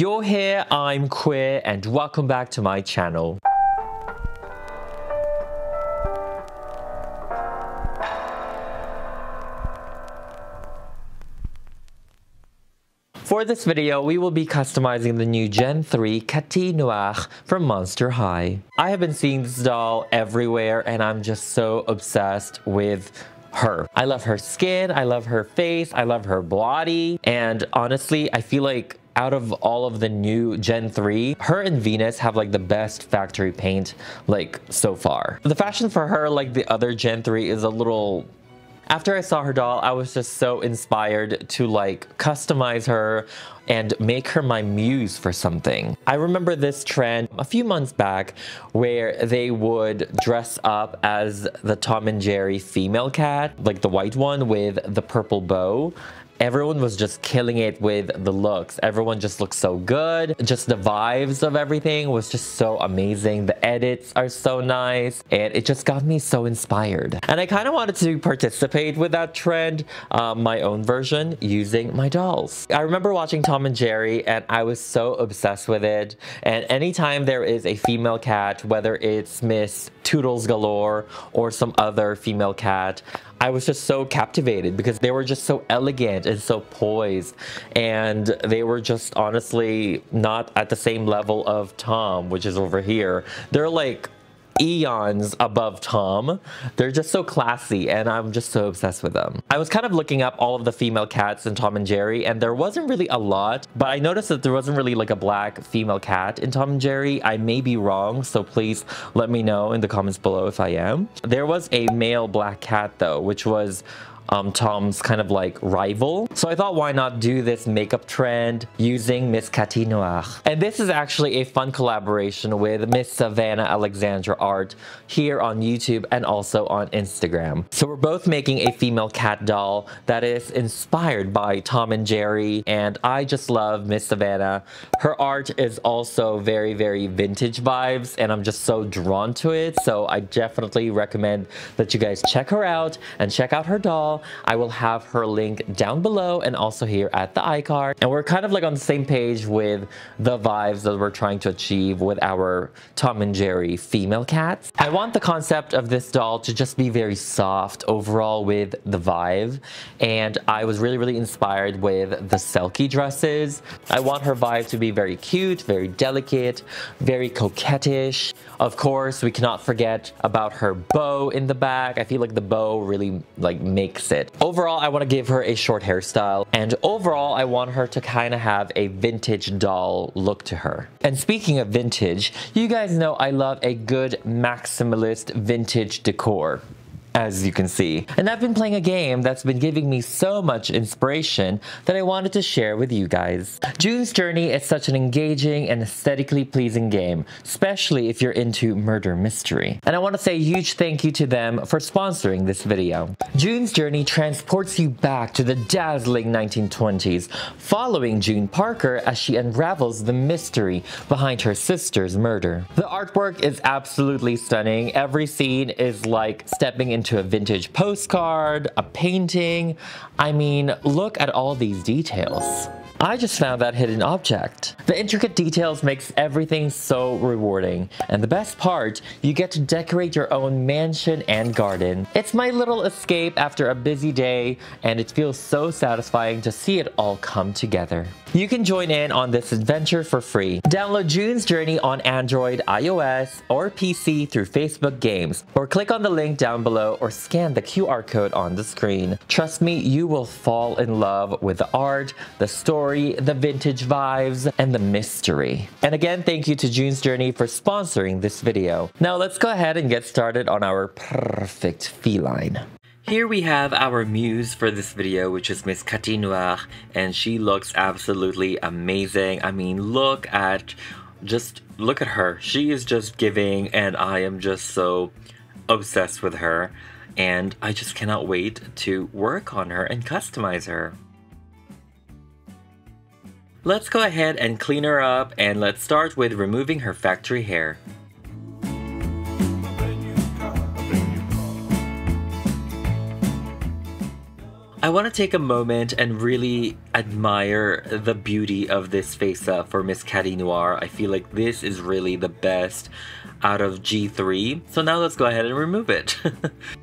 You're here, I'm Queer, and welcome back to my channel. For this video, we will be customizing the new Gen 3 Catty Noir from Monster High. I have been seeing this doll everywhere and I'm just so obsessed with her. I love her skin, I love her face, I love her body, and honestly, I feel like out of all of the new Gen 3, her and Venus have like the best factory paint like so far. The fashion for her like the other Gen 3 is a little after I saw her doll, I was just so inspired to like customize her and make her my muse for something. I remember this trend a few months back where they would dress up as the Tom and Jerry female cat, like the white one with the purple bow everyone was just killing it with the looks. Everyone just looked so good. Just the vibes of everything was just so amazing. The edits are so nice and it just got me so inspired. And I kind of wanted to participate with that trend, um, my own version, using my dolls. I remember watching Tom and Jerry and I was so obsessed with it. And anytime there is a female cat, whether it's Miss Toodles Galore or some other female cat, I was just so captivated because they were just so elegant and so poised and they were just honestly not at the same level of Tom which is over here. They're like eons above Tom. They're just so classy and I'm just so obsessed with them. I was kind of looking up all of the female cats in Tom and Jerry and there wasn't really a lot, but I noticed that there wasn't really like a black female cat in Tom and Jerry. I may be wrong, so please let me know in the comments below if I am. There was a male black cat though, which was um, Tom's kind of like rival. So I thought why not do this makeup trend using Miss Catty Noir. And this is actually a fun collaboration with Miss Savannah Alexandra Art here on YouTube and also on Instagram. So we're both making a female cat doll that is inspired by Tom and Jerry and I just love Miss Savannah. Her art is also very, very vintage vibes and I'm just so drawn to it. So I definitely recommend that you guys check her out and check out her doll I will have her link down below and also here at the iCard. And we're kind of like on the same page with the vibes that we're trying to achieve with our Tom and Jerry female cats. I want the concept of this doll to just be very soft overall with the vibe. And I was really, really inspired with the Selkie dresses. I want her vibe to be very cute, very delicate, very coquettish. Of course, we cannot forget about her bow in the back. I feel like the bow really like makes it. Overall, I want to give her a short hairstyle and overall, I want her to kind of have a vintage doll look to her. And speaking of vintage, you guys know I love a good maximalist vintage decor as you can see. And I've been playing a game that's been giving me so much inspiration that I wanted to share with you guys. June's Journey is such an engaging and aesthetically pleasing game, especially if you're into murder mystery. And I want to say a huge thank you to them for sponsoring this video. June's Journey transports you back to the dazzling 1920s, following June Parker as she unravels the mystery behind her sister's murder. The artwork is absolutely stunning. Every scene is like stepping into a vintage postcard, a painting. I mean, look at all these details. I just found that hidden object. The intricate details makes everything so rewarding. And the best part, you get to decorate your own mansion and garden. It's my little escape after a busy day and it feels so satisfying to see it all come together. You can join in on this adventure for free. Download June's Journey on Android, iOS, or PC through Facebook Games, or click on the link down below or scan the QR code on the screen. Trust me, you will fall in love with the art, the story, the vintage vibes, and the mystery. And again, thank you to June's Journey for sponsoring this video. Now let's go ahead and get started on our perfect feline. Here we have our muse for this video, which is Miss Catty Noir, and she looks absolutely amazing. I mean, look at, just look at her. She is just giving, and I am just so obsessed with her. And I just cannot wait to work on her and customize her. Let's go ahead and clean her up, and let's start with removing her factory hair. I want to take a moment and really admire the beauty of this face up for Miss Catty Noir. I feel like this is really the best out of G3. So now let's go ahead and remove it.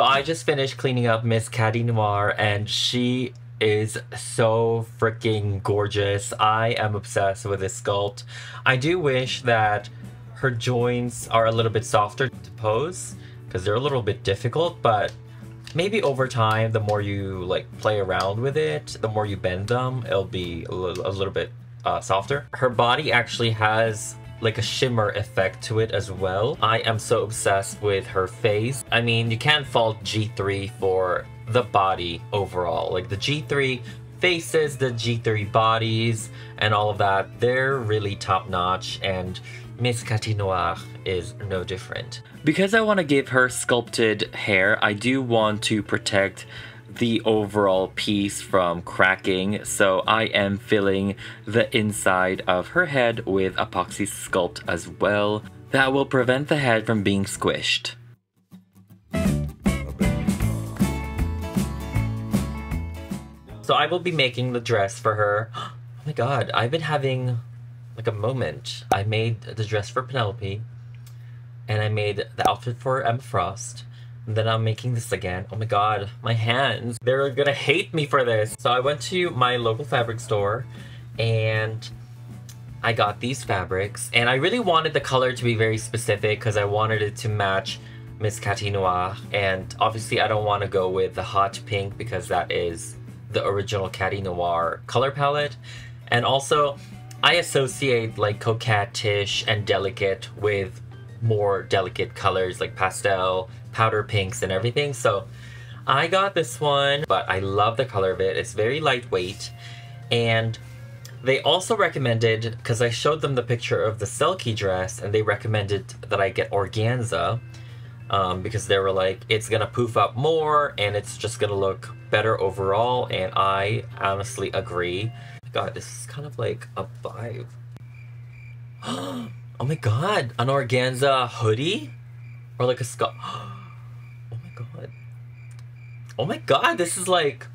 so I just finished cleaning up Miss Catty Noir and she is so freaking gorgeous. I am obsessed with this sculpt. I do wish that her joints are a little bit softer to pose because they're a little bit difficult, but maybe over time, the more you like play around with it, the more you bend them, it'll be a little, a little bit uh, softer. Her body actually has like a shimmer effect to it as well. I am so obsessed with her face. I mean, you can't fault G3 for the body overall. Like the G3 faces, the G3 bodies, and all of that, they're really top notch and Miss Catty Noir is no different. Because I want to give her sculpted hair, I do want to protect the overall piece from cracking, so I am filling the inside of her head with epoxy sculpt as well. That will prevent the head from being squished. So I will be making the dress for her. Oh my god, I've been having like a moment. I made the dress for Penelope, and I made the outfit for Emma Frost. And then I'm making this again. Oh my god, my hands. They're gonna hate me for this. So I went to my local fabric store and I got these fabrics. And I really wanted the color to be very specific because I wanted it to match Miss Catty Noir. And obviously I don't want to go with the hot pink because that is the original Catty Noir color palette. And also, I associate like coquettish and delicate with more delicate colors like pastel, powder pinks, and everything. So I got this one, but I love the color of it. It's very lightweight. And they also recommended, because I showed them the picture of the Selkie dress, and they recommended that I get organza. Um, because they were like, it's gonna poof up more and it's just gonna look better overall. And I honestly agree god, this is kind of like a vibe. oh my god, an organza hoodie? Or like a scarf. Oh my god. This is like...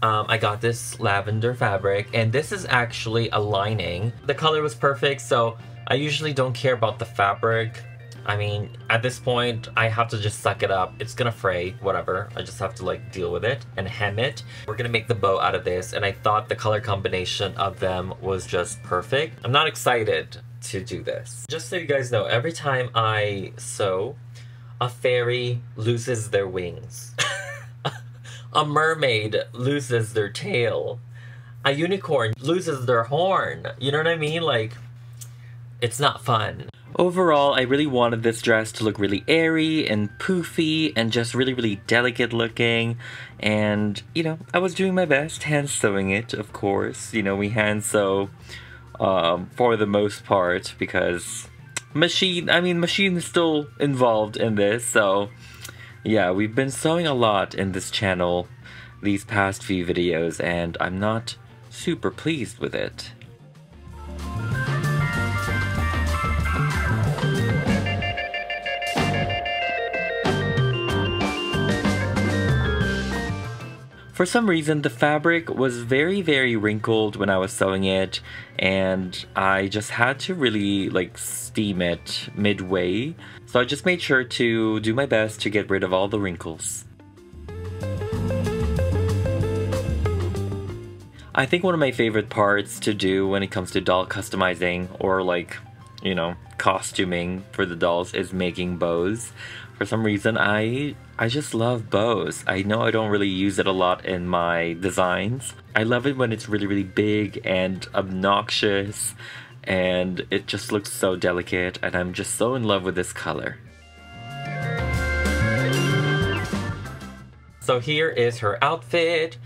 Um, I got this lavender fabric, and this is actually a lining. The color was perfect, so I usually don't care about the fabric I mean, at this point, I have to just suck it up. It's gonna fray, whatever. I just have to like deal with it and hem it. We're gonna make the bow out of this, and I thought the color combination of them was just perfect. I'm not excited to do this. Just so you guys know, every time I sew, a fairy loses their wings. a mermaid loses their tail. A unicorn loses their horn. You know what I mean? Like, it's not fun. Overall, I really wanted this dress to look really airy and poofy and just really, really delicate looking. And, you know, I was doing my best hand sewing it, of course. You know, we hand sew um, for the most part because machine, I mean, machine is still involved in this. So, yeah, we've been sewing a lot in this channel these past few videos and I'm not super pleased with it. For some reason, the fabric was very, very wrinkled when I was sewing it, and I just had to really like steam it midway. So I just made sure to do my best to get rid of all the wrinkles. I think one of my favorite parts to do when it comes to doll customizing or like, you know, costuming for the dolls is making bows. For some reason, I I just love bows. I know I don't really use it a lot in my designs. I love it when it's really, really big and obnoxious and it just looks so delicate and I'm just so in love with this color. So here is her outfit.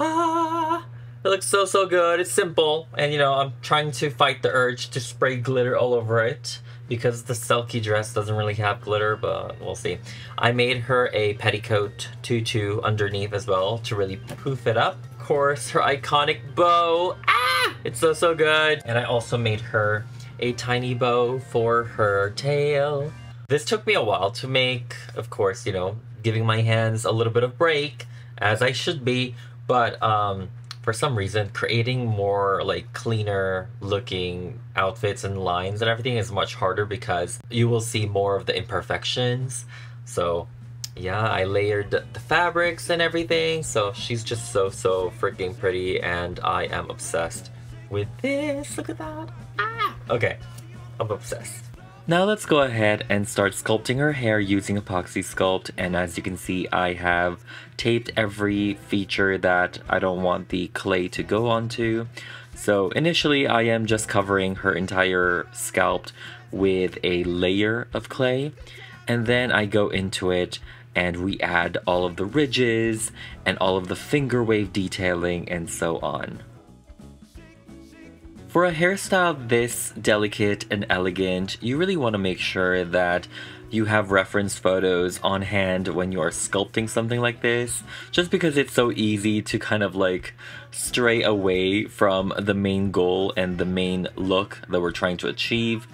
Ah, it looks so, so good. It's simple. And you know, I'm trying to fight the urge to spray glitter all over it because the Selkie dress doesn't really have glitter, but we'll see. I made her a petticoat tutu underneath as well to really poof it up. Of course, her iconic bow. Ah! It's so, so good. And I also made her a tiny bow for her tail. This took me a while to make, of course, you know, giving my hands a little bit of break, as I should be, but um, for some reason, creating more like cleaner looking outfits and lines and everything is much harder because you will see more of the imperfections. So yeah, I layered the fabrics and everything. So she's just so, so freaking pretty and I am obsessed with this. Look at that. Ah! Okay, I'm obsessed. Now let's go ahead and start sculpting her hair using epoxy sculpt and as you can see I have taped every feature that I don't want the clay to go onto. So initially I am just covering her entire scalp with a layer of clay and then I go into it and we add all of the ridges and all of the finger wave detailing and so on. For a hairstyle this delicate and elegant, you really want to make sure that you have reference photos on hand when you are sculpting something like this, just because it's so easy to kind of like stray away from the main goal and the main look that we're trying to achieve.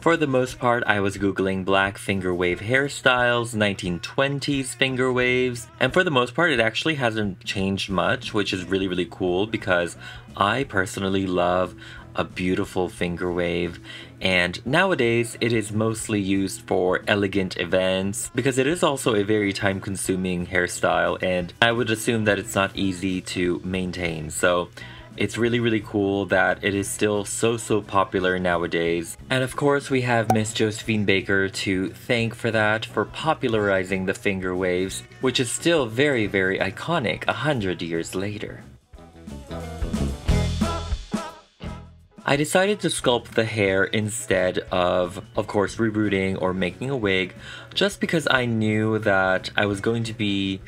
For the most part, I was googling black finger wave hairstyles, 1920s finger waves, and for the most part, it actually hasn't changed much, which is really, really cool because I personally love a beautiful finger wave. And nowadays it is mostly used for elegant events because it is also a very time consuming hairstyle and I would assume that it's not easy to maintain. So it's really really cool that it is still so so popular nowadays. And of course we have Miss Josephine Baker to thank for that for popularizing the finger waves which is still very very iconic a hundred years later. I decided to sculpt the hair instead of, of course, rebooting or making a wig, just because I knew that I was going to be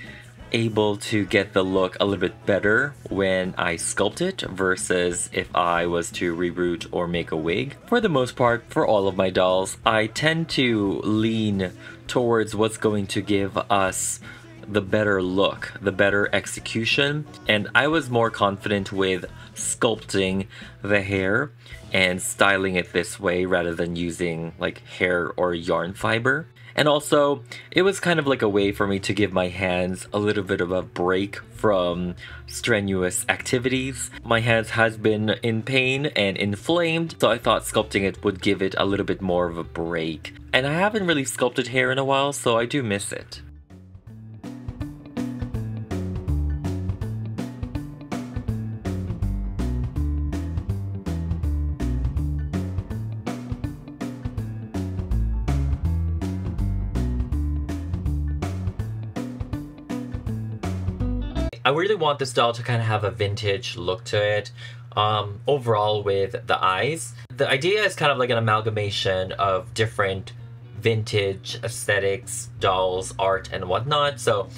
able to get the look a little bit better when I sculpt it versus if I was to reboot or make a wig. For the most part, for all of my dolls, I tend to lean towards what's going to give us the better look, the better execution, and I was more confident with sculpting the hair and styling it this way rather than using like hair or yarn fiber. And also, it was kind of like a way for me to give my hands a little bit of a break from strenuous activities. My hands has been in pain and inflamed, so I thought sculpting it would give it a little bit more of a break. And I haven't really sculpted hair in a while, so I do miss it. Really want this doll to kind of have a vintage look to it. Um, overall with the eyes. The idea is kind of like an amalgamation of different vintage aesthetics, dolls, art, and whatnot. So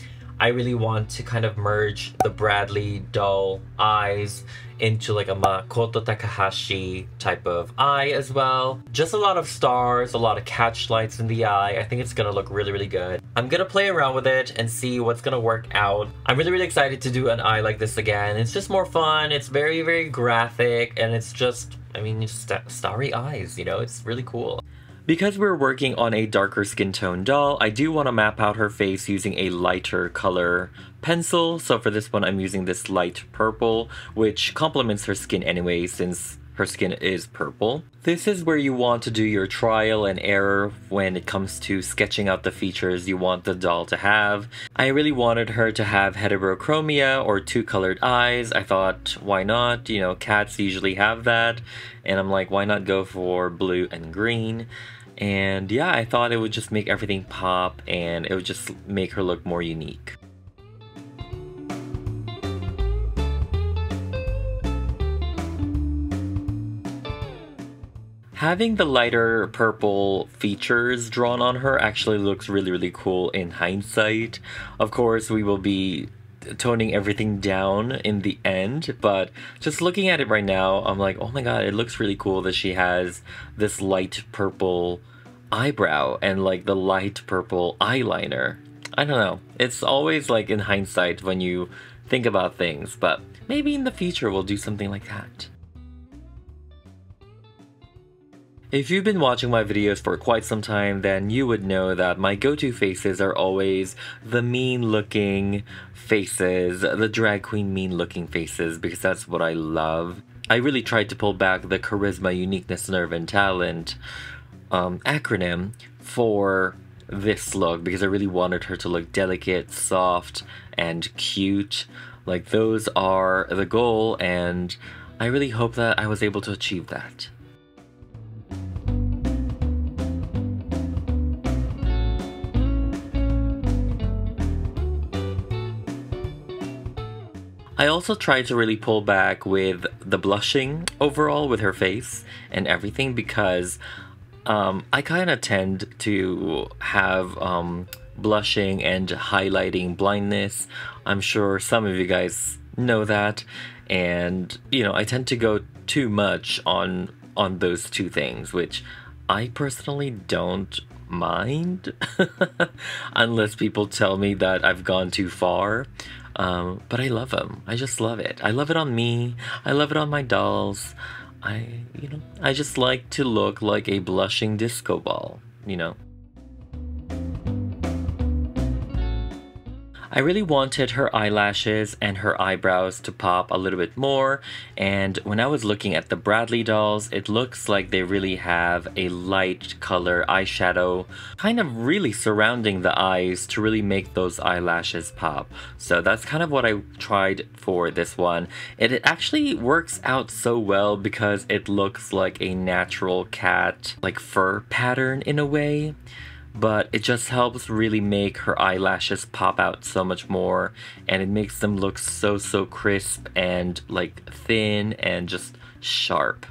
I really want to kind of merge the Bradley doll eyes into like a Macoto Takahashi type of eye as well. Just a lot of stars, a lot of catch lights in the eye. I think it's gonna look really, really good. I'm gonna play around with it and see what's gonna work out. I'm really, really excited to do an eye like this again. It's just more fun. It's very, very graphic and it's just, I mean, just starry eyes, you know? It's really cool. Because we're working on a darker skin tone doll, I do want to map out her face using a lighter color pencil. So for this one, I'm using this light purple, which complements her skin anyway since her skin is purple. This is where you want to do your trial and error when it comes to sketching out the features you want the doll to have. I really wanted her to have heterochromia or two colored eyes. I thought, why not? You know, cats usually have that. And I'm like, why not go for blue and green? And yeah, I thought it would just make everything pop and it would just make her look more unique. Having the lighter purple features drawn on her actually looks really, really cool in hindsight. Of course, we will be toning everything down in the end, but just looking at it right now, I'm like, oh my god, it looks really cool that she has this light purple eyebrow and like the light purple eyeliner. I don't know. It's always like in hindsight when you think about things, but maybe in the future we'll do something like that. If you've been watching my videos for quite some time, then you would know that my go-to faces are always the mean-looking faces, the drag queen mean-looking faces, because that's what I love. I really tried to pull back the charisma, uniqueness, nerve, and talent um, acronym for this look because I really wanted her to look delicate, soft, and cute. Like those are the goal and I really hope that I was able to achieve that. I also tried to really pull back with the blushing overall with her face and everything because um, I kind of tend to have um, blushing and highlighting blindness. I'm sure some of you guys know that. And you know I tend to go too much on on those two things which I personally don't mind. Unless people tell me that I've gone too far um, but I love them I just love it. I love it on me. I love it on my dolls. I you know I just like to look like a blushing disco ball you know I really wanted her eyelashes and her eyebrows to pop a little bit more and when I was looking at the Bradley dolls it looks like they really have a light color eyeshadow kind of really surrounding the eyes to really make those eyelashes pop. So that's kind of what I tried for this one. It, it actually works out so well because it looks like a natural cat like fur pattern in a way but it just helps really make her eyelashes pop out so much more and it makes them look so so crisp and like thin and just sharp.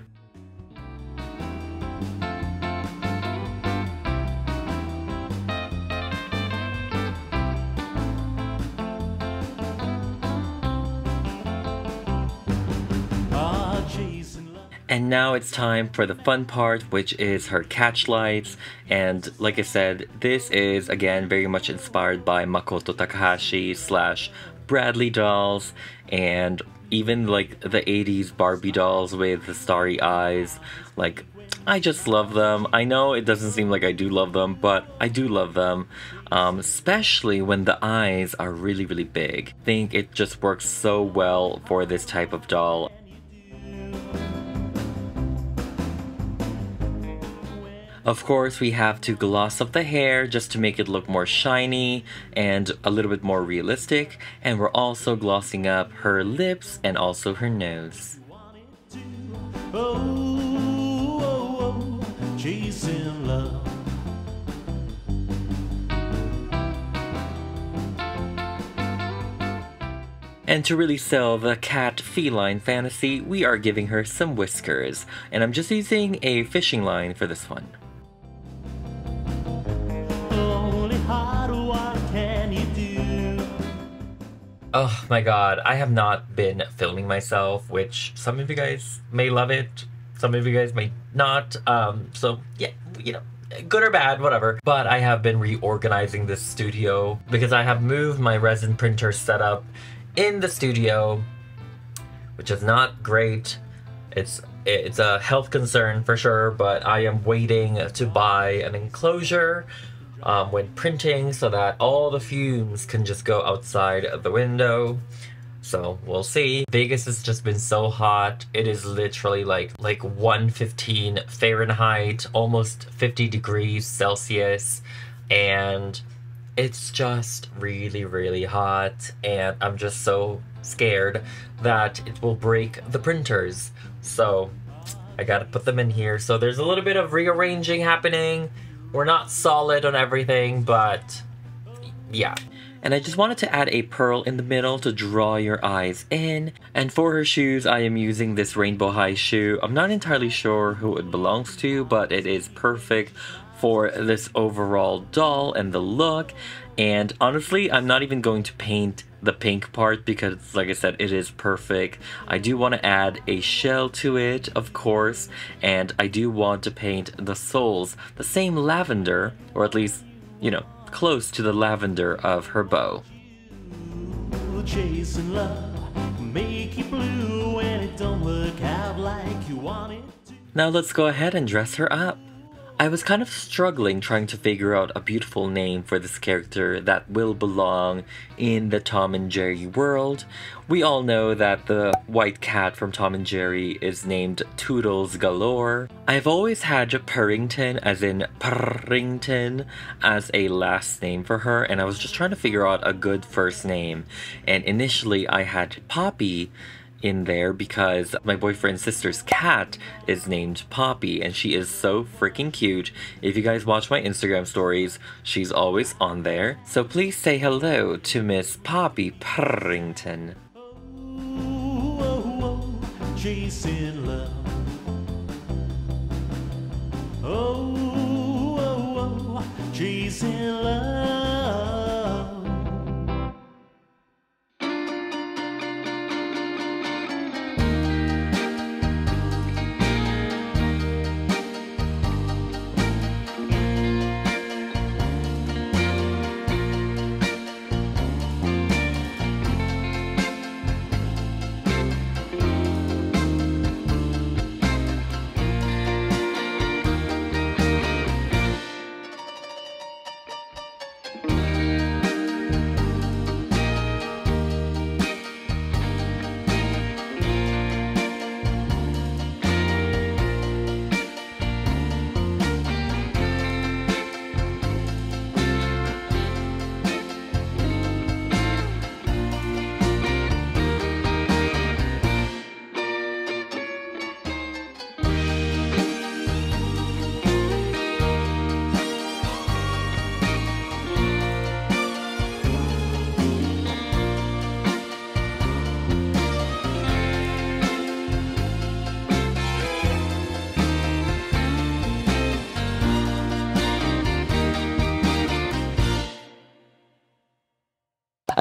Now it's time for the fun part, which is her catch lights. And like I said, this is again very much inspired by Macoto Takahashi slash Bradley dolls and even like the 80s Barbie dolls with the starry eyes. Like, I just love them. I know it doesn't seem like I do love them, but I do love them. Um, especially when the eyes are really, really big. I think it just works so well for this type of doll. Of course, we have to gloss up the hair just to make it look more shiny and a little bit more realistic. And we're also glossing up her lips and also her nose. And to really sell the cat feline fantasy, we are giving her some whiskers. And I'm just using a fishing line for this one. Oh my god, I have not been filming myself, which some of you guys may love it, some of you guys may not. Um, so yeah, you know, good or bad, whatever. But I have been reorganizing this studio because I have moved my resin printer setup in the studio, which is not great. It's it's a health concern for sure, but I am waiting to buy an enclosure um, when printing so that all the fumes can just go outside of the window. So we'll see. Vegas has just been so hot. It is literally like like 115 Fahrenheit, almost 50 degrees Celsius. And it's just really, really hot. And I'm just so scared that it will break the printers. So I gotta put them in here. So there's a little bit of rearranging happening. We're not solid on everything, but yeah. And I just wanted to add a pearl in the middle to draw your eyes in. And for her shoes, I am using this Rainbow High shoe. I'm not entirely sure who it belongs to, but it is perfect for this overall doll and the look. And honestly, I'm not even going to paint the pink part because, like I said, it is perfect. I do want to add a shell to it, of course, and I do want to paint the soles the same lavender, or at least, you know, close to the lavender of her bow. Love, make you blue when it don't work out like you want it Now let's go ahead and dress her up. I was kind of struggling trying to figure out a beautiful name for this character that will belong in the Tom and Jerry world. We all know that the white cat from Tom and Jerry is named Toodles Galore. I've always had Purrington, as in Purrington, as a last name for her, and I was just trying to figure out a good first name. And initially I had Poppy, in there because my boyfriend's sister's cat is named Poppy and she is so freaking cute. If you guys watch my Instagram stories, she's always on there. So please say hello to Miss Poppy Purrington. chasing love. Oh, oh, oh, love.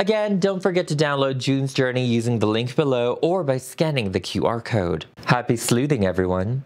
Again, don't forget to download June's Journey using the link below or by scanning the QR code. Happy sleuthing, everyone!